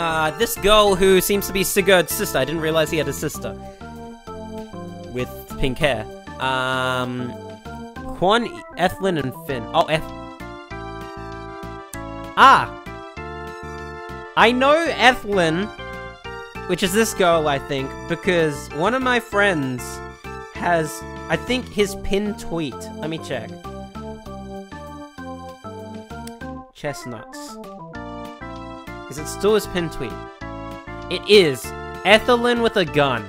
Uh, this girl who seems to be Sigurd's sister. I didn't realize he had a sister. With pink hair. Um, Quan, Ethlyn, and Finn. Oh, Eth... Ah! I know Ethlyn, which is this girl, I think, because one of my friends has, I think, his pinned tweet. Let me check. Chestnuts. Is it still his pinned tweet? It is. Ethelyn with a gun.